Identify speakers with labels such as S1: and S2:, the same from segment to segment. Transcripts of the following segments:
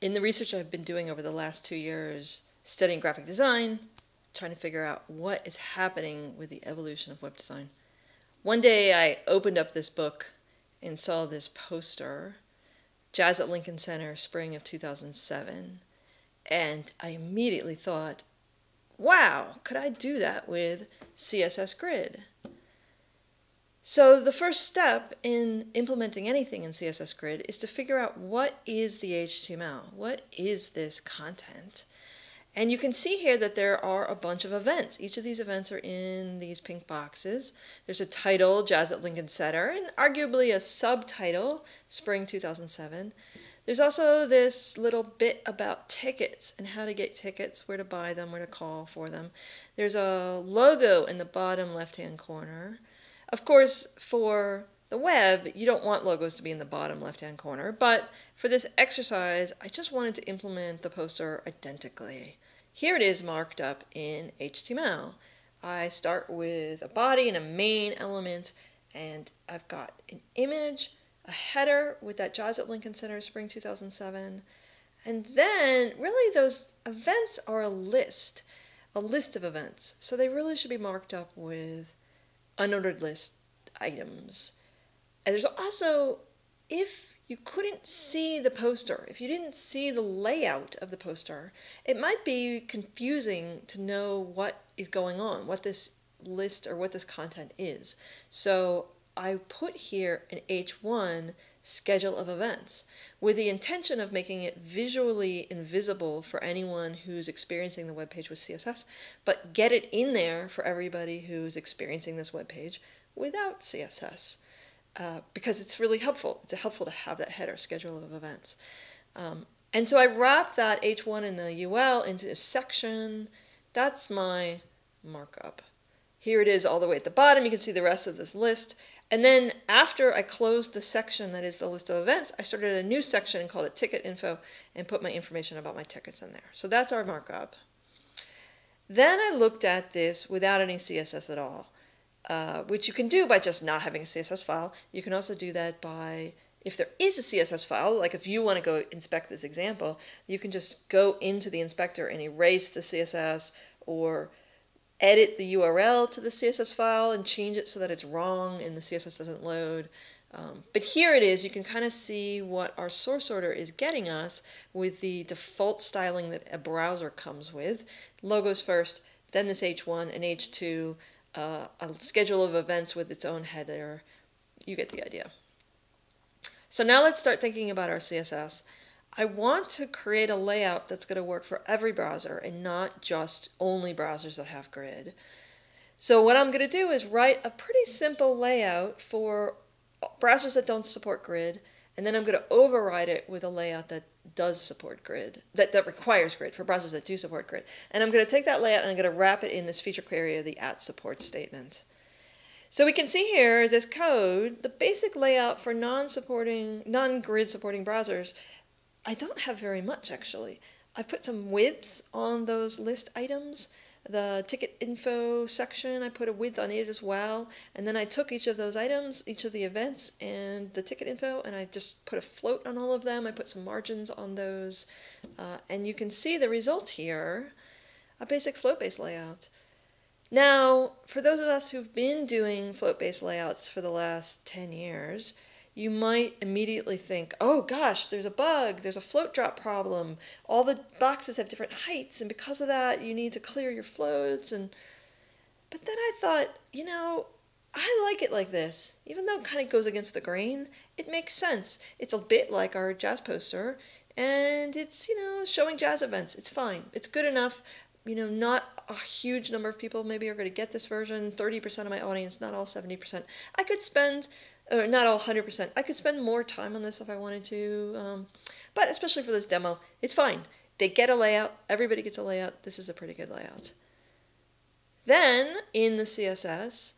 S1: in the research I've been doing over the last two years, studying graphic design, trying to figure out what is happening with the evolution of web design. One day I opened up this book and saw this poster, Jazz at Lincoln Center, spring of 2007, and I immediately thought, wow, could I do that with CSS Grid? So the first step in implementing anything in CSS Grid is to figure out what is the HTML? What is this content? And you can see here that there are a bunch of events. Each of these events are in these pink boxes. There's a title, Jazz at Lincoln Center, and arguably a subtitle, Spring 2007. There's also this little bit about tickets and how to get tickets, where to buy them, where to call for them. There's a logo in the bottom left-hand corner. Of course, for the web, you don't want logos to be in the bottom left-hand corner, but for this exercise, I just wanted to implement the poster identically. Here it is marked up in HTML. I start with a body and a main element, and I've got an image, a header with that Jazz at Lincoln Center Spring 2007, and then really those events are a list, a list of events. So they really should be marked up with unordered list items. And there's also, if you couldn't see the poster, if you didn't see the layout of the poster, it might be confusing to know what is going on, what this list or what this content is. So I put here an H1 schedule of events with the intention of making it visually invisible for anyone who's experiencing the web page with CSS, but get it in there for everybody who's experiencing this web page without CSS. Uh, because it's really helpful. It's helpful to have that header schedule of events. Um, and so I wrap that H1 in the UL into a section. That's my markup. Here it is all the way at the bottom. You can see the rest of this list. And then after I closed the section that is the list of events, I started a new section and called it ticket info and put my information about my tickets in there. So that's our markup. Then I looked at this without any CSS at all, uh, which you can do by just not having a CSS file. You can also do that by, if there is a CSS file, like if you want to go inspect this example, you can just go into the inspector and erase the CSS or edit the URL to the CSS file and change it so that it's wrong and the CSS doesn't load. Um, but here it is, you can kind of see what our source order is getting us with the default styling that a browser comes with. Logos first, then this H1 and H2, uh, a schedule of events with its own header. You get the idea. So now let's start thinking about our CSS. I want to create a layout that's going to work for every browser and not just only browsers that have grid. So what I'm going to do is write a pretty simple layout for browsers that don't support grid, and then I'm going to override it with a layout that does support grid, that, that requires grid for browsers that do support grid. And I'm going to take that layout and I'm going to wrap it in this feature query of the at support statement. So we can see here this code, the basic layout for non-supporting, non-grid supporting browsers I don't have very much actually. I've put some widths on those list items. The ticket info section, I put a width on it as well. And then I took each of those items, each of the events, and the ticket info, and I just put a float on all of them. I put some margins on those. Uh, and you can see the result here, a basic float-based layout. Now, for those of us who've been doing float-based layouts for the last 10 years, you might immediately think, oh gosh, there's a bug, there's a float drop problem, all the boxes have different heights, and because of that, you need to clear your floats. And But then I thought, you know, I like it like this. Even though it kind of goes against the grain, it makes sense. It's a bit like our jazz poster, and it's, you know, showing jazz events. It's fine. It's good enough. You know, not a huge number of people maybe are going to get this version, 30% of my audience, not all 70%. I could spend or not all 100%. I could spend more time on this if I wanted to, um, but especially for this demo, it's fine. They get a layout, everybody gets a layout, this is a pretty good layout. Then, in the CSS,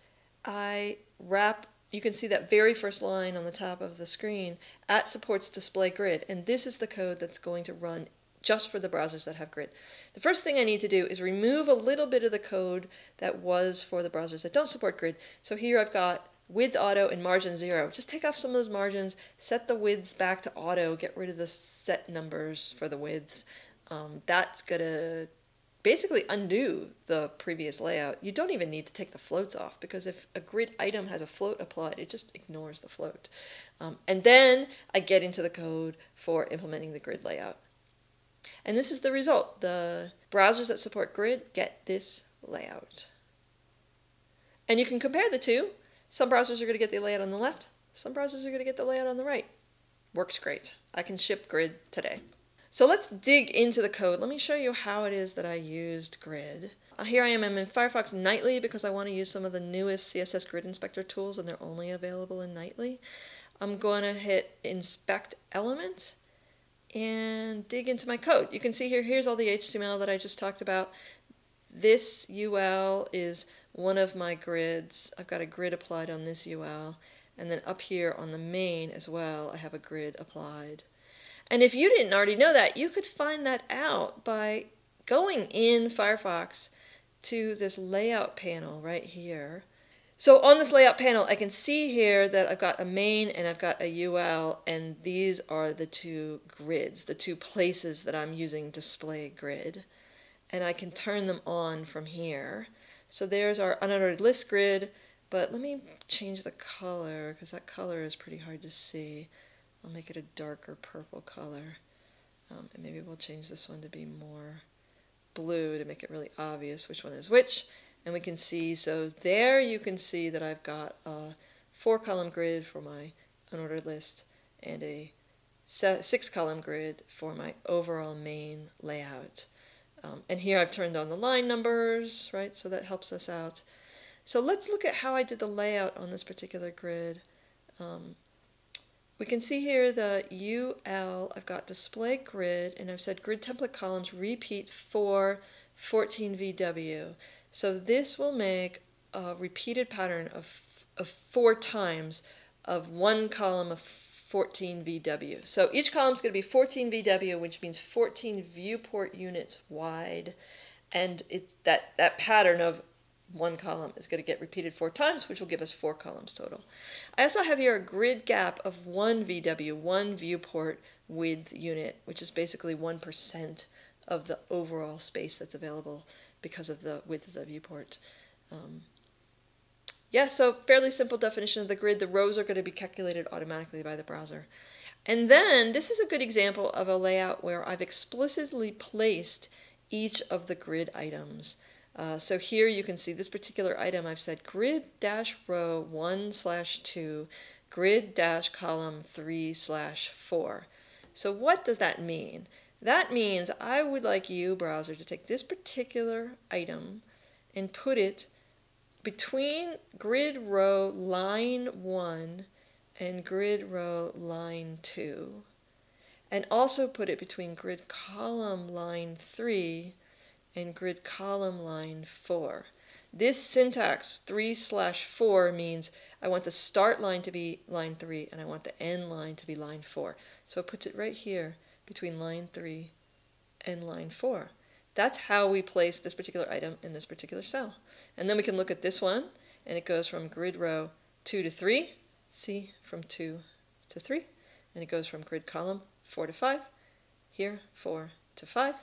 S1: I wrap, you can see that very first line on the top of the screen, at supports display grid, and this is the code that's going to run just for the browsers that have grid. The first thing I need to do is remove a little bit of the code that was for the browsers that don't support grid. So here I've got width auto and margin zero. Just take off some of those margins, set the widths back to auto, get rid of the set numbers for the widths. Um, that's to basically undo the previous layout. You don't even need to take the floats off because if a grid item has a float applied, it just ignores the float. Um, and then I get into the code for implementing the grid layout. And this is the result. The browsers that support grid get this layout. And you can compare the two. Some browsers are going to get the layout on the left. Some browsers are going to get the layout on the right. Works great. I can ship grid today. So let's dig into the code. Let me show you how it is that I used grid. Uh, here I am, I'm in Firefox Nightly because I want to use some of the newest CSS Grid Inspector tools and they're only available in Nightly. I'm going to hit Inspect Element and dig into my code. You can see here, here's all the HTML that I just talked about. This UL is one of my grids. I've got a grid applied on this UL. And then up here on the main as well, I have a grid applied. And if you didn't already know that, you could find that out by going in Firefox to this layout panel right here. So on this layout panel, I can see here that I've got a main and I've got a UL, and these are the two grids, the two places that I'm using display grid. And I can turn them on from here. So there's our unordered list grid, but let me change the color because that color is pretty hard to see. I'll make it a darker purple color. Um, and maybe we'll change this one to be more blue to make it really obvious which one is which. And we can see, so there you can see that I've got a four column grid for my unordered list and a six column grid for my overall main layout. Um, and here I've turned on the line numbers, right, so that helps us out. So let's look at how I did the layout on this particular grid. Um, we can see here the UL, I've got display grid, and I've said grid template columns repeat for 14 VW. So this will make a repeated pattern of, of four times of one column of 14 VW. So each column is going to be 14 VW, which means 14 viewport units wide. And it's that, that pattern of one column is going to get repeated four times, which will give us four columns total. I also have here a grid gap of one VW, one viewport width unit, which is basically 1% of the overall space that's available because of the width of the viewport. Um, yeah, so fairly simple definition of the grid. The rows are going to be calculated automatically by the browser. And then this is a good example of a layout where I've explicitly placed each of the grid items. Uh, so here you can see this particular item I've said grid dash row 1 slash 2 grid dash column 3 slash 4. So what does that mean? That means I would like you, browser, to take this particular item and put it between grid row line 1 and grid row line 2 and also put it between grid column line 3 and grid column line 4. This syntax 3 slash 4 means I want the start line to be line 3 and I want the end line to be line 4. So it puts it right here between line 3 and line 4. That's how we place this particular item in this particular cell. And then we can look at this one and it goes from grid row 2 to 3, see from 2 to 3, and it goes from grid column 4 to 5, here 4 to 5,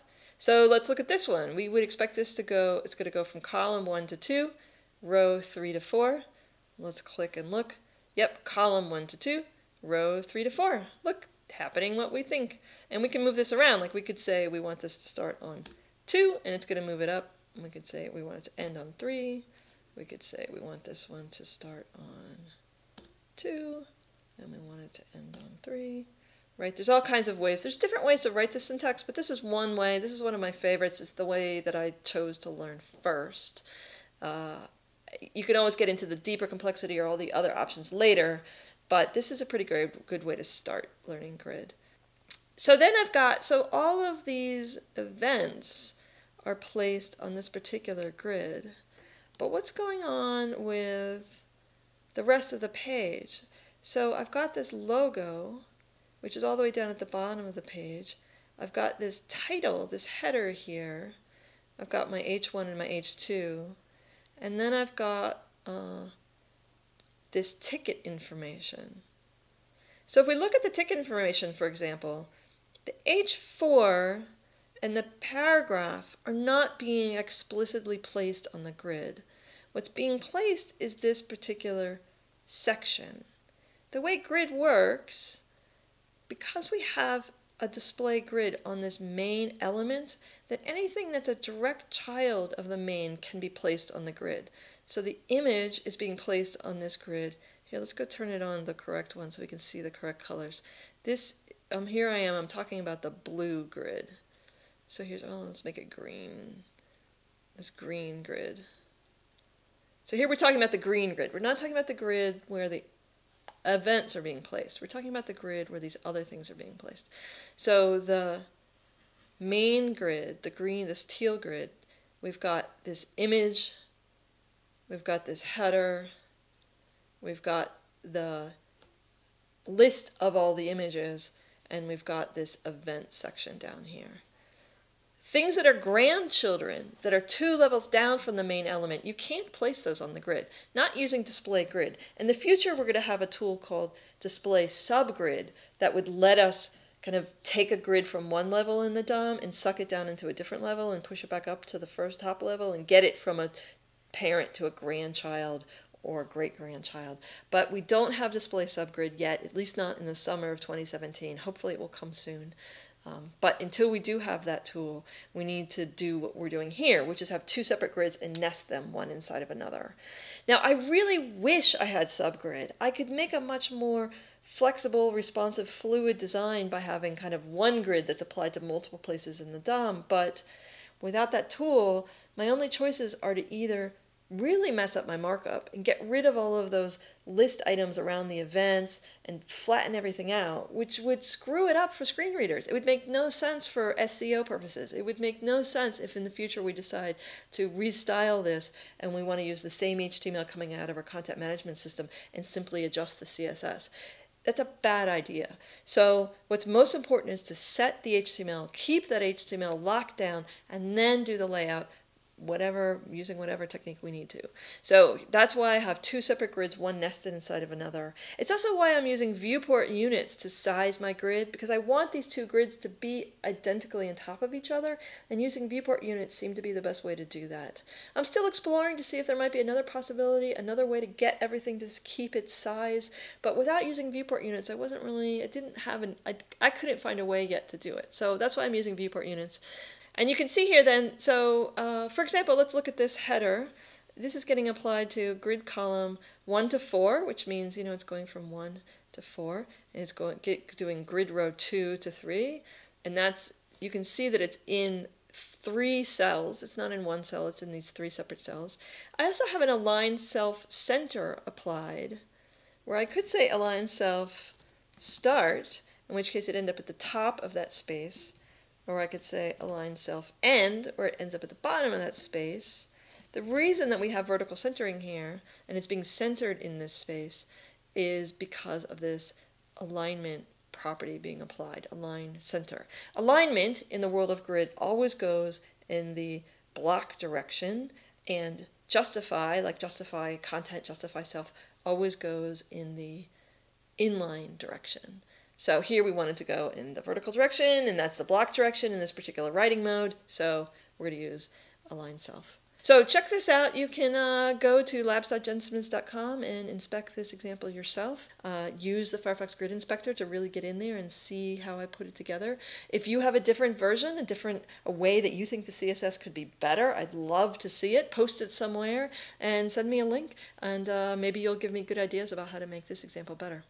S1: so let's look at this one. We would expect this to go, it's going to go from column 1 to 2, row 3 to 4. Let's click and look. Yep, column 1 to 2, row 3 to 4. Look, happening what we think. And we can move this around. Like we could say we want this to start on 2, and it's going to move it up. We could say we want it to end on 3. We could say we want this one to start on 2, and we want it to end on 3 right? There's all kinds of ways. There's different ways to write the syntax, but this is one way. This is one of my favorites. It's the way that I chose to learn first. Uh, you can always get into the deeper complexity or all the other options later, but this is a pretty good, good way to start learning grid. So then I've got, so all of these events are placed on this particular grid, but what's going on with the rest of the page? So I've got this logo, which is all the way down at the bottom of the page. I've got this title, this header here. I've got my H1 and my H2. And then I've got uh, this ticket information. So if we look at the ticket information, for example, the H4 and the paragraph are not being explicitly placed on the grid. What's being placed is this particular section. The way grid works, because we have a display grid on this main element, that anything that's a direct child of the main can be placed on the grid. So the image is being placed on this grid. Here, let's go turn it on the correct one so we can see the correct colors. This, um, here I am, I'm talking about the blue grid. So here's, oh, let's make it green. This green grid. So here we're talking about the green grid. We're not talking about the grid where the events are being placed. We're talking about the grid where these other things are being placed. So the main grid, the green, this teal grid, we've got this image, we've got this header, we've got the list of all the images, and we've got this event section down here. Things that are grandchildren, that are two levels down from the main element, you can't place those on the grid, not using display grid. In the future, we're going to have a tool called display subgrid that would let us kind of take a grid from one level in the DOM and suck it down into a different level and push it back up to the first top level and get it from a parent to a grandchild or great grandchild. But we don't have display subgrid yet, at least not in the summer of 2017. Hopefully, it will come soon. Um, but until we do have that tool, we need to do what we're doing here, which is have two separate grids and nest them one inside of another. Now, I really wish I had subgrid. I could make a much more flexible, responsive, fluid design by having kind of one grid that's applied to multiple places in the DOM, but without that tool, my only choices are to either really mess up my markup and get rid of all of those list items around the events and flatten everything out, which would screw it up for screen readers. It would make no sense for SEO purposes. It would make no sense if in the future we decide to restyle this and we want to use the same HTML coming out of our content management system and simply adjust the CSS. That's a bad idea. So what's most important is to set the HTML, keep that HTML locked down, and then do the layout whatever, using whatever technique we need to. So that's why I have two separate grids, one nested inside of another. It's also why I'm using viewport units to size my grid, because I want these two grids to be identically on top of each other, and using viewport units seemed to be the best way to do that. I'm still exploring to see if there might be another possibility, another way to get everything to keep its size, but without using viewport units, I wasn't really, I didn't have an, I, I couldn't find a way yet to do it. So that's why I'm using viewport units. And you can see here then, so uh, for example, let's look at this header. This is getting applied to grid column 1 to 4, which means, you know, it's going from 1 to 4. And it's going get, doing grid row 2 to 3. And that's, you can see that it's in three cells. It's not in one cell, it's in these three separate cells. I also have an align self center applied, where I could say align self start, in which case it'd end up at the top of that space or I could say align self end, where it ends up at the bottom of that space. The reason that we have vertical centering here, and it's being centered in this space, is because of this alignment property being applied, align center. Alignment in the world of grid always goes in the block direction, and justify, like justify content, justify self, always goes in the inline direction. So here we wanted to go in the vertical direction, and that's the block direction in this particular writing mode. So we're going to use align self. So check this out. You can uh, go to labs.jensimmons.com and inspect this example yourself. Uh, use the Firefox Grid Inspector to really get in there and see how I put it together. If you have a different version, a different a way that you think the CSS could be better, I'd love to see it. Post it somewhere and send me a link, and uh, maybe you'll give me good ideas about how to make this example better.